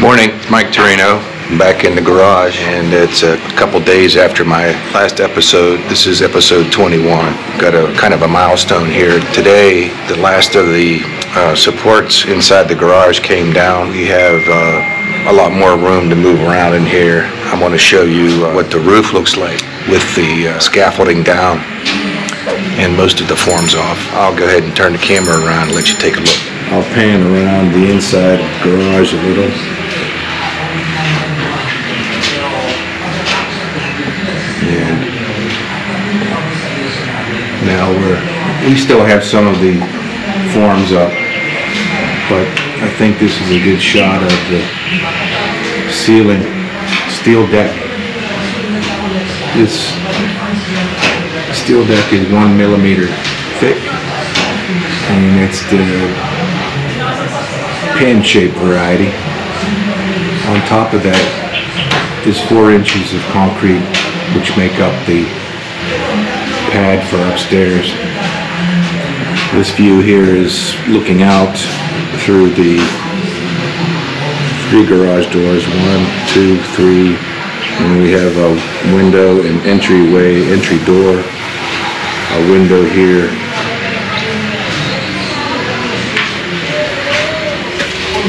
Morning, Mike Torino, back in the garage, and it's a couple days after my last episode. This is episode 21. Got a kind of a milestone here. Today, the last of the uh, supports inside the garage came down. We have uh, a lot more room to move around in here. I want to show you uh, what the roof looks like with the uh, scaffolding down and most of the forms off. I'll go ahead and turn the camera around and let you take a look. I'll pan around the inside garage a little. Now we're, we still have some of the forms up, but I think this is a good shot of the ceiling, steel deck. This steel deck is one millimeter thick, and it's the pan shaped variety. On top of that, there's four inches of concrete, which make up the pad for upstairs. This view here is looking out through the three garage doors, one, two, three, and we have a window and entryway, entry door, a window here,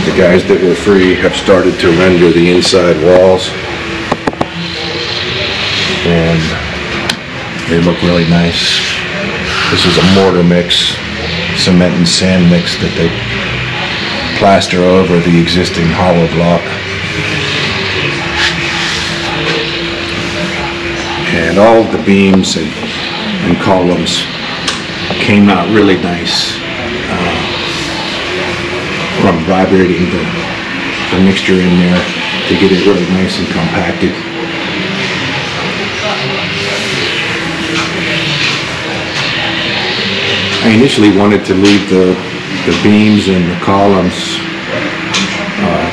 The guys that were free have started to render the inside walls. And they look really nice. This is a mortar mix, cement and sand mix that they plaster over the existing hollow block. And all the beams and, and columns came out really nice uh, from vibrating the, the mixture in there to get it really nice and compacted. I initially wanted to leave the, the beams and the columns uh,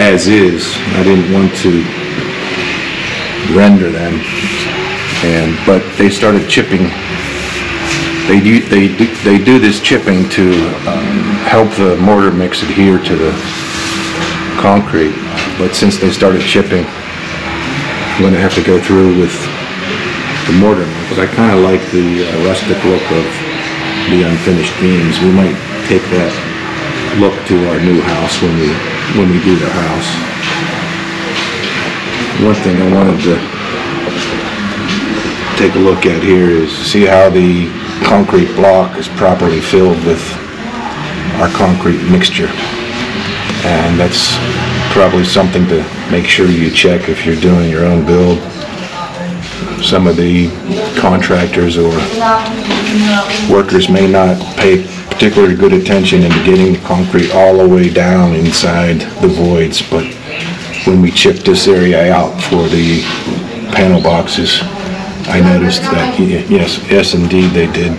as is. I didn't want to render them. And, but they started chipping they do, they do, they do this chipping to um, help the mortar mix adhere to the concrete, but since they started chipping, I'm going to have to go through with the mortar. But I kind of like the uh, rustic look of the unfinished beams. We might take that look to our new house when we when we do the house. One thing I wanted to take a look at here is see how the concrete block is properly filled with our concrete mixture. And that's probably something to make sure you check if you're doing your own build. Some of the contractors or workers may not pay particularly good attention into getting the concrete all the way down inside the voids, but when we chipped this area out for the panel boxes, I noticed that, yes, yes indeed, they did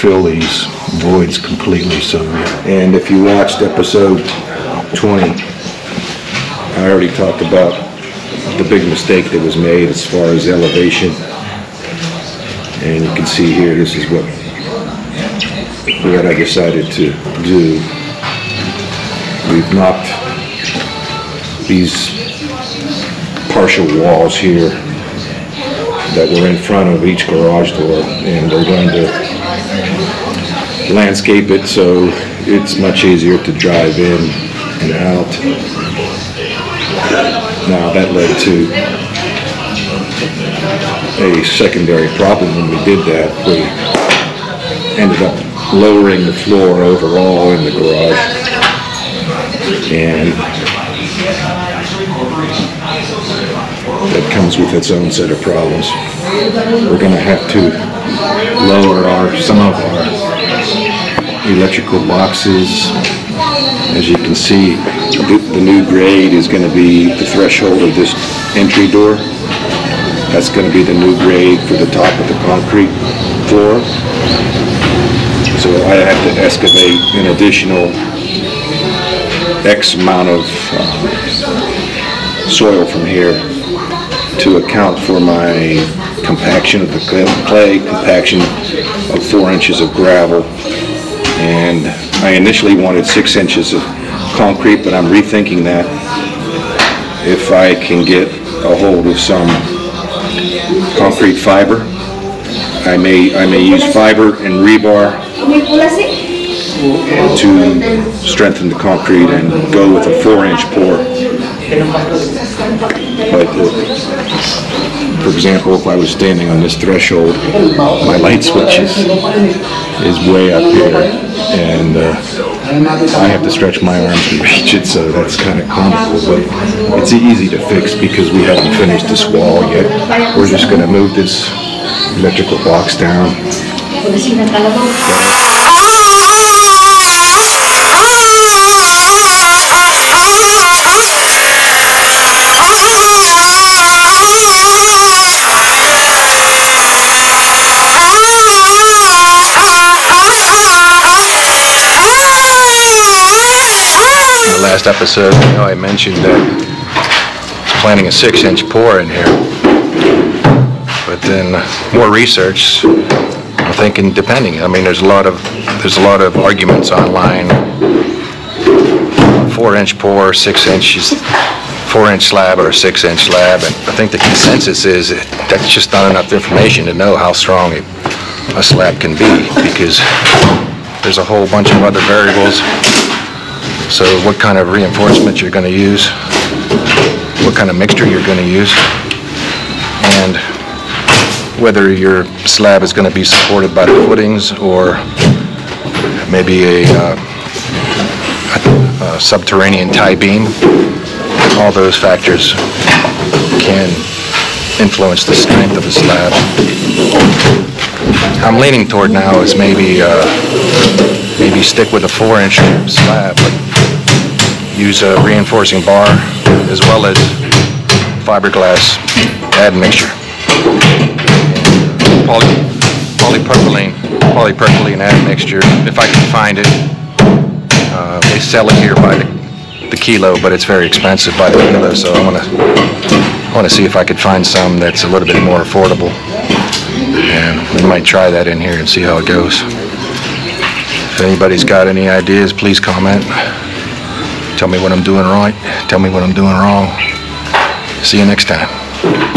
fill these voids completely, so. And if you watched episode 20, I already talked about the big mistake that was made as far as elevation. And you can see here, this is what, what I decided to do. We've knocked these partial walls here that were in front of each garage door, and we're going to landscape it so it's much easier to drive in and out. Now that led to a secondary problem when we did that. We ended up lowering the floor overall in the garage. And that comes with its own set of problems. We're going to have to lower our some of our electrical boxes. As you can see, the, the new grade is going to be the threshold of this entry door. That's going to be the new grade for the top of the concrete floor. So I have to excavate an additional X amount of uh, soil from here to account for my compaction of the clay, compaction of four inches of gravel. And I initially wanted six inches of concrete, but I'm rethinking that. If I can get a hold of some concrete fiber, I may, I may use fiber and rebar to strengthen the concrete and go with a four-inch pour. But, uh, for example, if I was standing on this threshold, my light switch is, is way up here, and uh, I have to stretch my arms to reach it, so that's kind of comical, but it's easy to fix because we haven't finished this wall yet. We're just gonna move this electrical box down, Pulisin ng kalabaw. In the last episode, you know, I mentioned that planning a six-inch pour in here. But then uh, more research, I'm thinking depending, I mean, there's a lot of, there's a lot of arguments online. Four-inch pour, six inches, four-inch slab or a six-inch slab, and I think the consensus is that that's just not enough information to know how strong a a slab can be, because there's a whole bunch of other variables so what kind of reinforcement you're going to use, what kind of mixture you're going to use, and whether your slab is going to be supported by the footings or maybe a uh, a subterranean tie beam. All those factors can influence the strength of the slab. I'm leaning toward now is maybe, uh, maybe stick with a four-inch slab, but use a reinforcing bar as well as fiberglass admixture. Poly, polypropylene, polypropylene admixture, if I can find it. Uh, they sell it here by the, the kilo, but it's very expensive by the kilo, so I wanna, I wanna see if I could find some that's a little bit more affordable. And we might try that in here and see how it goes. If anybody's got any ideas, please comment. Tell me what I'm doing right, tell me what I'm doing wrong. See you next time.